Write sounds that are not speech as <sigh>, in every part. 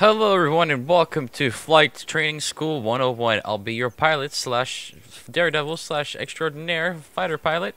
Hello everyone and welcome to Flight Training School 101. I'll be your pilot slash daredevil slash extraordinaire fighter pilot.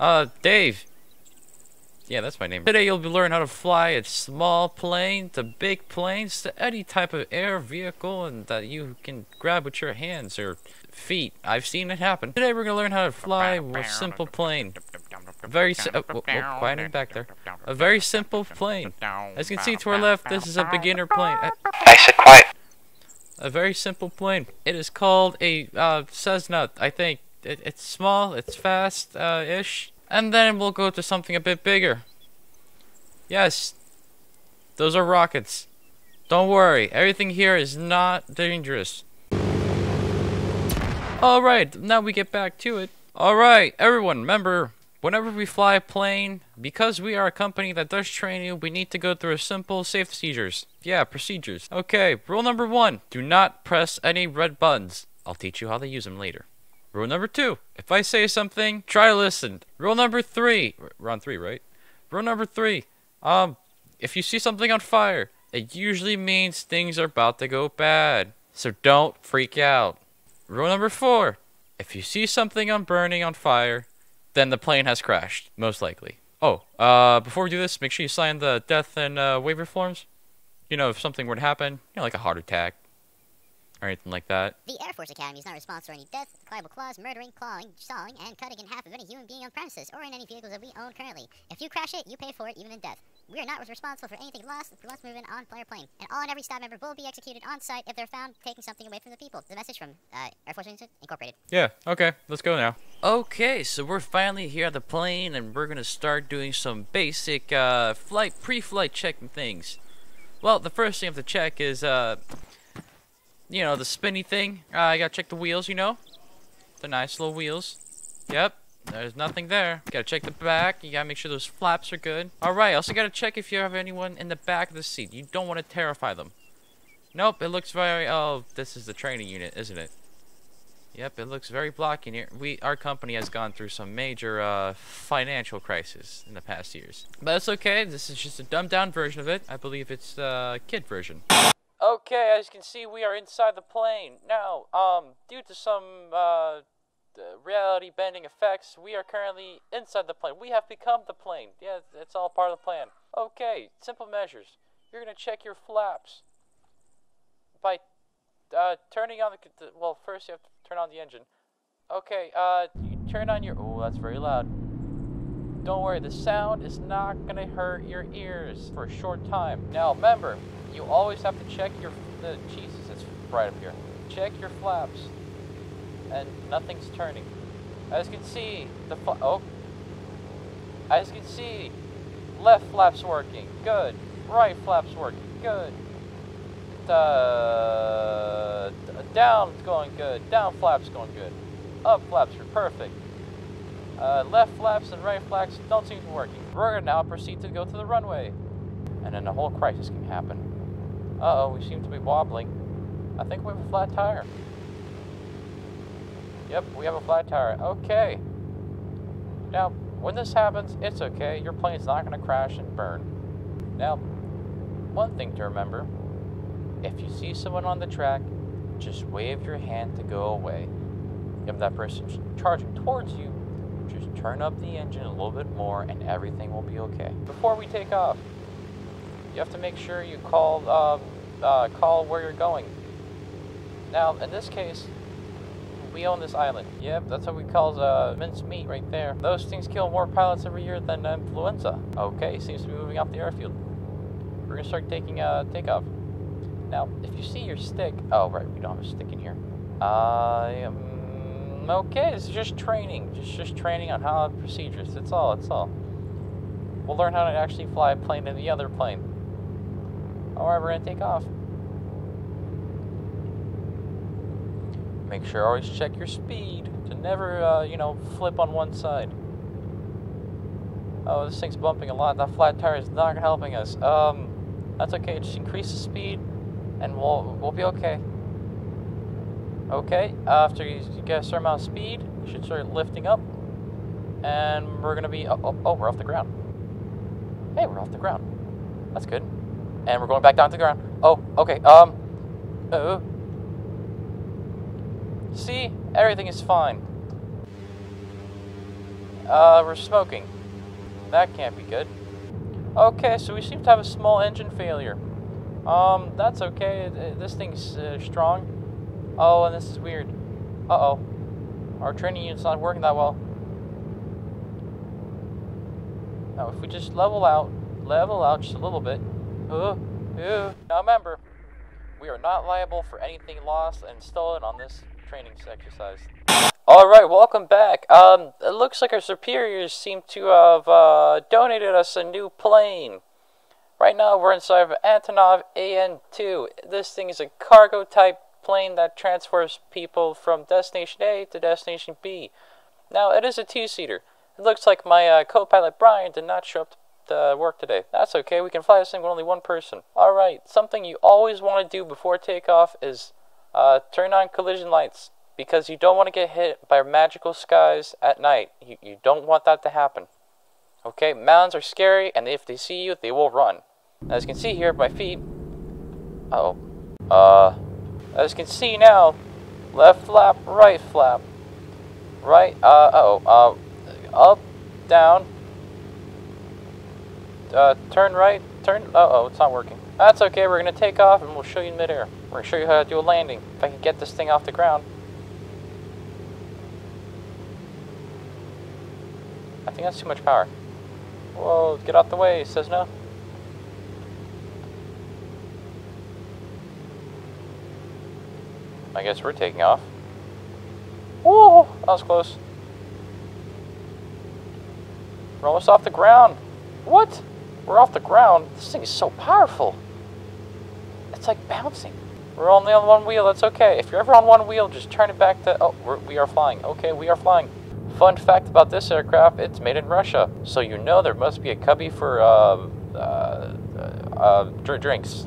Uh, Dave. Yeah, that's my name. Today you'll be learning how to fly a small plane to big planes to any type of air vehicle and that you can grab with your hands or feet. I've seen it happen. Today we're gonna learn how to fly a simple plane. A very si oh, oh, oh, quiet back there. A very simple plane. As you can see to our left, this is a beginner plane. Uh, I said quiet. a very simple plane. It is called a uh, Cessna, I think. It, it's small, it's fast-ish. And then we'll go to something a bit bigger. Yes, those are rockets. Don't worry, everything here is not dangerous. Alright, now we get back to it. Alright, everyone, remember, whenever we fly a plane, because we are a company that does training, we need to go through a simple safe procedures. Yeah, procedures. Okay, rule number one, do not press any red buttons. I'll teach you how to use them later. Rule number two, if I say something, try to listen. Rule number three, we're on three, right? Rule number three, um, if you see something on fire, it usually means things are about to go bad. So don't freak out. Rule number four, if you see something on burning on fire, then the plane has crashed, most likely. Oh, uh, before we do this, make sure you sign the death and uh, waiver forms. You know, if something were to happen, you know, like a heart attack or anything like that. The Air Force Academy is not responsible for any death, liable claws, murdering, clawing, sawing, and cutting in half of any human being on premises or in any vehicles that we own currently. If you crash it, you pay for it, even in death. We are not responsible for anything lost if we or lost movement on player plane, and all and every staff member will be executed on site if they're found taking something away from the people. The message from uh, Air Force Incorporated. Yeah, okay, let's go now. Okay, so we're finally here at the plane, and we're gonna start doing some basic uh, flight, pre-flight checking things. Well, the first thing I have to check is, uh, you know, the spinny thing. Uh, I gotta check the wheels, you know? The nice little wheels. Yep, there's nothing there. Gotta check the back. You gotta make sure those flaps are good. Alright, also gotta check if you have anyone in the back of the seat. You don't want to terrify them. Nope, it looks very... Oh, this is the training unit, isn't it? Yep, it looks very blocky here. We, our company has gone through some major uh, financial crisis in the past years. But it's okay. This is just a dumbed down version of it. I believe it's the uh, kid version. Okay, as you can see, we are inside the plane. Now, um, due to some uh, reality bending effects, we are currently inside the plane. We have become the plane. Yeah, it's all part of the plan. Okay, simple measures. You're to check your flaps by uh, turning on the, well, first you have to turn on the engine. Okay, uh, you turn on your, oh, that's very loud. Don't worry, the sound is not going to hurt your ears for a short time. Now, remember, you always have to check your, the, Jesus, it's right up here. Check your flaps and nothing's turning. As you can see, the oh, as you can see, left flap's working, good. Right flap's working, good. Uh, down's going good. Down flap's going good. Up flaps are perfect. Uh, left flaps and right flaps don't seem to be working. We're gonna now proceed to go to the runway, and then a whole crisis can happen. Uh oh, we seem to be wobbling. I think we have a flat tire. Yep, we have a flat tire. Okay. Now, when this happens, it's okay. Your plane's not going to crash and burn. Now, one thing to remember, if you see someone on the track, just wave your hand to go away. If that person's charging towards you, turn up the engine a little bit more and everything will be okay. Before we take off, you have to make sure you call, uh, uh, call where you're going. Now, in this case, we own this island. Yep, that's what we call uh, meat right there. Those things kill more pilots every year than influenza. Okay, seems to be moving off the airfield. We're gonna start taking uh, takeoff. Now, if you see your stick, oh right, we don't have a stick in here. Um, okay, is just training, just just training on how procedures. That's all. That's all. We'll learn how to actually fly a plane in the other plane. Alright, we're gonna take off. Make sure always check your speed to never, uh, you know, flip on one side. Oh, this thing's bumping a lot. That flat tire is not helping us. Um, That's okay. Just increase the speed, and we'll we'll be okay. Okay. After you get a certain amount of speed, you should start lifting up, and we're gonna be. Oh, oh, oh, we're off the ground. Hey, we're off the ground. That's good. And we're going back down to the ground. Oh, okay. Um. Oh. See, everything is fine. Uh, we're smoking. That can't be good. Okay, so we seem to have a small engine failure. Um, that's okay. This thing's uh, strong. Oh, and this is weird. Uh-oh. Our training unit's not working that well. Now, if we just level out, level out just a little bit. Uh, uh. Now remember, we are not liable for anything lost and stolen on this training exercise. Alright, welcome back. Um, it looks like our superiors seem to have uh, donated us a new plane. Right now we're inside of Antonov AN-2. This thing is a cargo type plane that transports people from destination A to destination B. Now, it is a two-seater. It looks like my uh, co-pilot Brian did not show up to work today. That's okay, we can fly this thing with only one person. Alright, something you always want to do before takeoff is uh, turn on collision lights because you don't want to get hit by magical skies at night. You, you don't want that to happen. Okay, mountains are scary, and if they see you, they will run. As you can see here, my feet. Uh oh. Uh. As you can see now, left flap, right flap. Right, uh, uh oh. Uh, up, down. Uh, turn right, turn. Uh oh, it's not working. That's okay, we're gonna take off and we'll show you in midair. We're gonna show you how to do a landing. If I can get this thing off the ground. I think that's too much power. Whoa, get out the way, says I guess we're taking off. Whoa, that was close. We're almost off the ground. What? We're off the ground? This thing is so powerful. It's like bouncing. We're only on one wheel, that's okay. If you're ever on one wheel, just turn it back to... Oh, we're, we are flying. Okay, we are flying. Fun fact about this aircraft, it's made in Russia. So you know there must be a cubby for uh, uh, uh, drinks.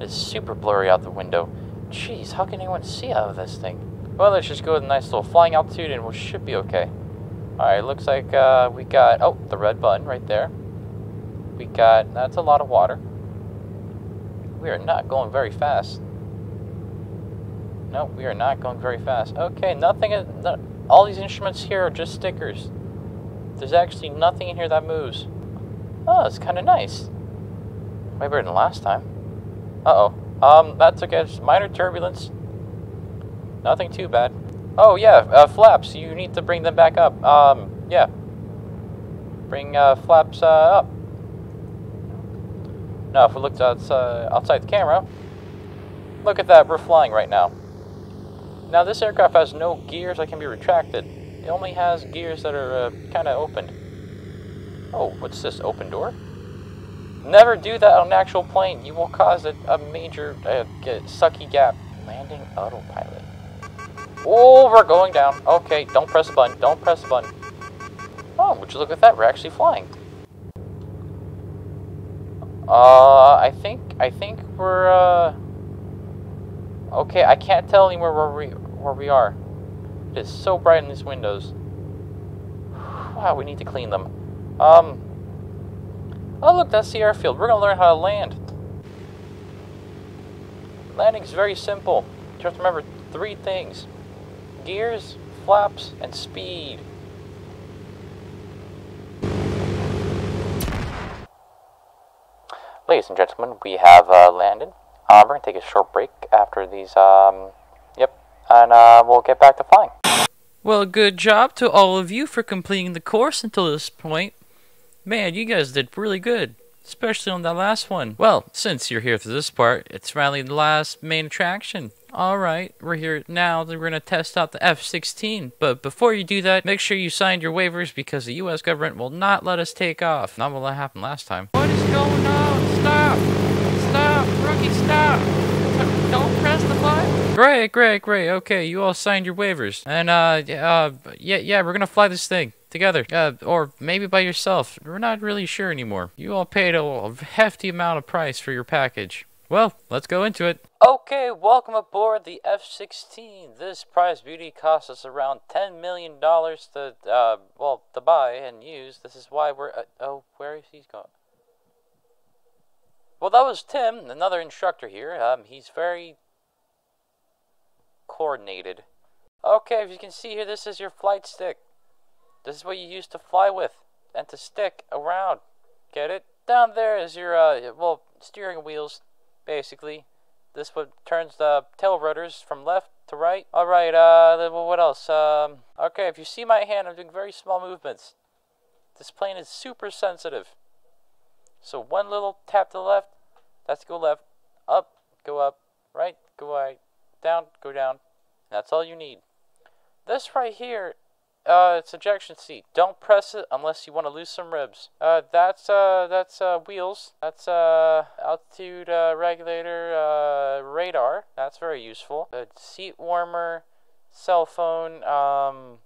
It's super blurry out the window. Jeez, how can anyone see out of this thing? Well, let's just go with a nice little flying altitude and we should be okay. Alright, looks like uh, we got, oh, the red button right there. We got, that's a lot of water. We are not going very fast. No, we are not going very fast. Okay, nothing, no, all these instruments here are just stickers. There's actually nothing in here that moves. Oh, it's kind of nice. Way better than last time. Uh-oh. Um, that's okay. Just minor turbulence. Nothing too bad. Oh, yeah, uh, flaps. You need to bring them back up. Um, yeah. Bring uh, flaps uh, up. Now, if we looked outside, outside the camera, look at that. We're flying right now. Now this aircraft has no gears that can be retracted. It only has gears that are uh, kind of opened. Oh, what's this? Open door? Never do that on an actual plane. You will cause a, a major uh, sucky gap. Landing autopilot. Oh, we're going down. Okay, don't press the button. Don't press the button. Oh, would you look at that? We're actually flying. Uh, I think I think we're uh. Okay, I can't tell anymore where we where we are. It is so bright in these windows. <sighs> Wow, we need to clean them. Um. Oh, look, that's the airfield. We're to learn how to land. Landing is very simple. You have to remember three things. Gears, flaps, and speed. Ladies and gentlemen, we have uh, landed. We're going to take a short break after these um, and uh, we'll get back to flying. Well, good job to all of you for completing the course until this point. Man, you guys did really good, especially on that last one. Well, since you're here for this part, it's finally the last main attraction. Alright, we're here now, we're going to test out the F-16. But before you do that, make sure you signed your waivers because the U.S. government will not let us take off. Not what happened last time. What is going on? Stop! Stop! Rookie, stop! Don't press the button. Great, great, great. Okay, you all signed your waivers. And, uh, uh, yeah, yeah, we're gonna fly this thing. Together. Uh, or maybe by yourself. We're not really sure anymore. You all paid a hefty amount of price for your package. Well, let's go into it. Okay, welcome aboard the F-16. This prize beauty cost us around $10 million to, uh, well, to buy and use. This is why we're, uh, oh, where is he going? Well, that was Tim, another instructor here. Um, he's very coordinated. Okay, as you can see here, this is your flight stick. This is what you use to fly with and to stick around. Get it? Down there is your, uh, well, steering wheels, basically. This what turns the tail rotors from left to right. All right, uh, what else? Um, okay, if you see my hand, I'm doing very small movements. This plane is super sensitive. So one little tap to the left, that's go left, up, go up, right, go right, down, go down. That's all you need. This right here, uh, it's ejection seat. Don't press it unless you want to lose some ribs. Uh, that's, uh, that's, uh, wheels. That's, uh, altitude, uh, regulator, uh, radar. That's very useful. A seat warmer, cell phone, um,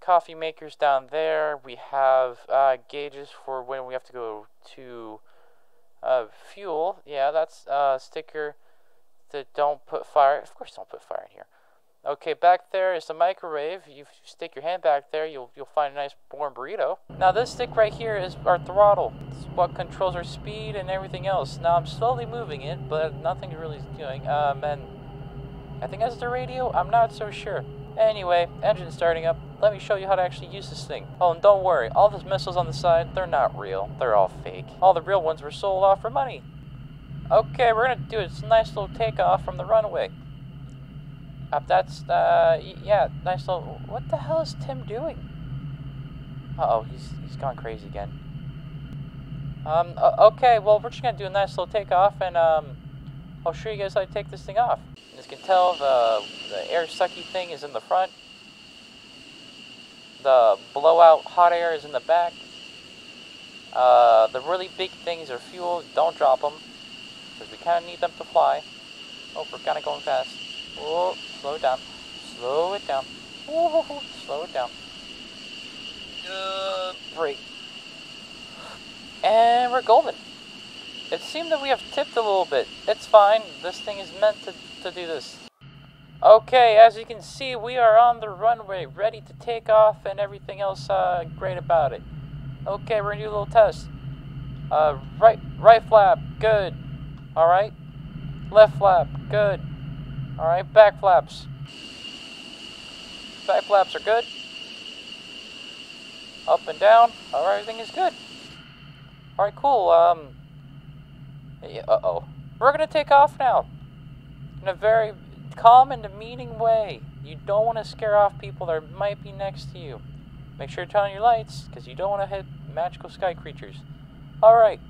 coffee makers down there. We have, uh, gauges for when we have to go to, uh, fuel. Yeah, that's, uh, sticker that don't put fire. Of course don't put fire in here. Okay, back there is the microwave. You stick your hand back there, you'll you'll find a nice warm burrito. Now this stick right here is our throttle. It's what controls our speed and everything else. Now I'm slowly moving it, but nothing's really doing. Um, and I think that's the radio. I'm not so sure. Anyway, engine starting up. Let me show you how to actually use this thing. Oh, and don't worry, all those missiles on the side, they're not real. They're all fake. All the real ones were sold off for money. Okay, we're gonna do a nice little takeoff from the runway. Uh, that's, uh, yeah, nice little, what the hell is Tim doing? Uh-oh, he's, he's gone crazy again. Um, okay, well, we're just gonna do a nice little takeoff, and, um, I'll show you guys how to take this thing off. As you can tell, the, the air sucky thing is in the front. The blowout hot air is in the back. Uh, the really big things are fuel. Don't drop them, because we kind of need them to fly. Oh, we're kind of going fast. Oh, slow it down. Slow it down. Oh, slow it down. Uh, brake. And we're golden. It seemed that we have tipped a little bit. It's fine. This thing is meant to, to do this. Okay, as you can see, we are on the runway, ready to take off and everything else uh, great about it. Okay, we're gonna do a little test. Uh, right, right flap, good. All right. Left flap, good. Alright, back flaps. Back flaps are good. Up and down. Alright, everything is good. Alright, cool. Um, yeah, uh-oh. We're gonna take off now. In a very calm and demeaning way. You don't want to scare off people that might be next to you. Make sure to turn on your lights, because you don't want to hit magical sky creatures. Alright.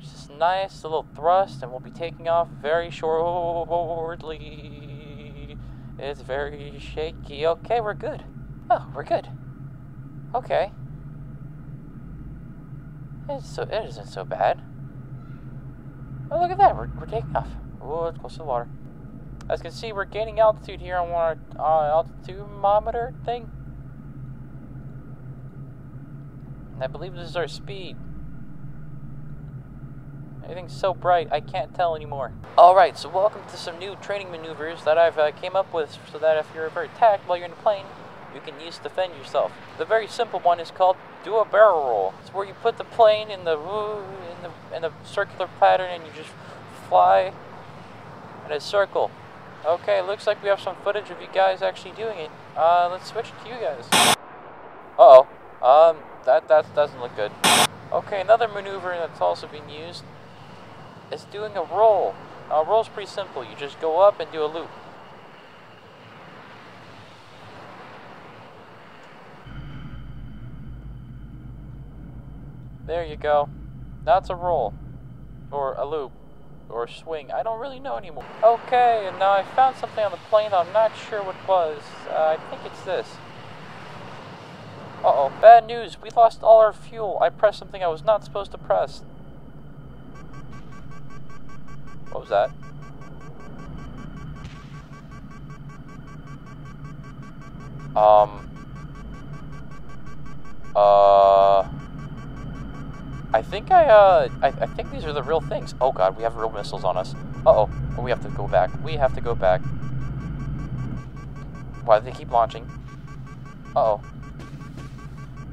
Just nice little thrust, and we'll be taking off very shortly. It's very shaky. Okay, we're good. Oh, we're good. Okay. It's so it isn't so bad. Oh, look at that. We're, we're taking off. Oh, it's close to the water. As you can see, we're gaining altitude here on our uh, altitudeometer thing. And I believe this is our speed. Everything's so bright, I can't tell anymore. Alright, so welcome to some new training maneuvers that I've uh, came up with so that if you're ever attacked while you're in a plane, you can use to defend yourself. The very simple one is called do a barrel roll. It's where you put the plane in the in the in a circular pattern and you just fly in a circle. Okay, looks like we have some footage of you guys actually doing it. Uh, let's switch to you guys. Uh oh. Um, that that doesn't look good. Okay, another maneuver that's also being used is doing a roll. A roll's pretty simple. You just go up and do a loop. There you go. That's a roll. Or a loop. Or a swing. I don't really know anymore. Okay, and now I found something on the plane I'm not sure what it was. Uh, I think it's this. Uh-oh, bad news. We lost all our fuel. I pressed something I was not supposed to press. What was that? Um. Uh. I think I, uh, I, I think these are the real things. Oh god, we have real missiles on us. Uh-oh. Oh, we have to go back. We have to go back. Why do they keep launching? Uh-oh.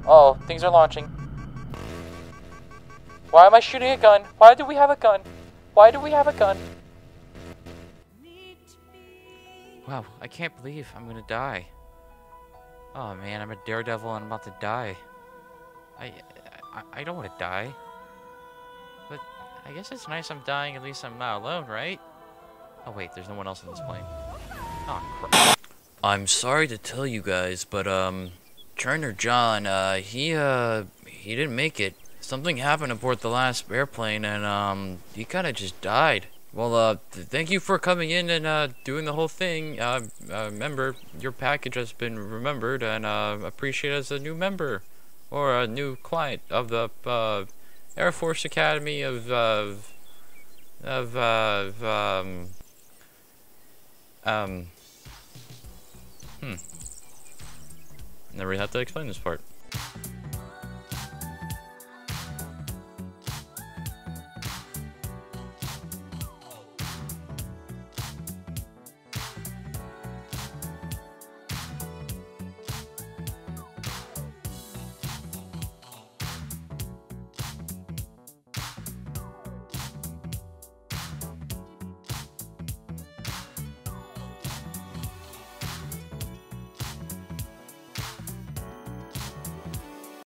Uh oh things are launching. Why am I shooting a gun? Why do we have a gun? Why do we have a gun? Wow, I can't believe I'm gonna die. Oh man, I'm a daredevil and I'm about to die. I, I, I don't want to die. But I guess it's nice I'm dying, at least I'm not alone, right? Oh wait, there's no one else in this plane. Oh crap. I'm sorry to tell you guys, but um, Turner John, uh, he uh, he didn't make it. Something happened aboard the last airplane, and um, he kind of just died. Well, uh, th thank you for coming in and, uh, doing the whole thing. Uh, remember, your package has been remembered and, uh, appreciated as a new member. Or a new client of the, uh, Air Force Academy of, of, of, um, um, hmm. Never had to explain this part.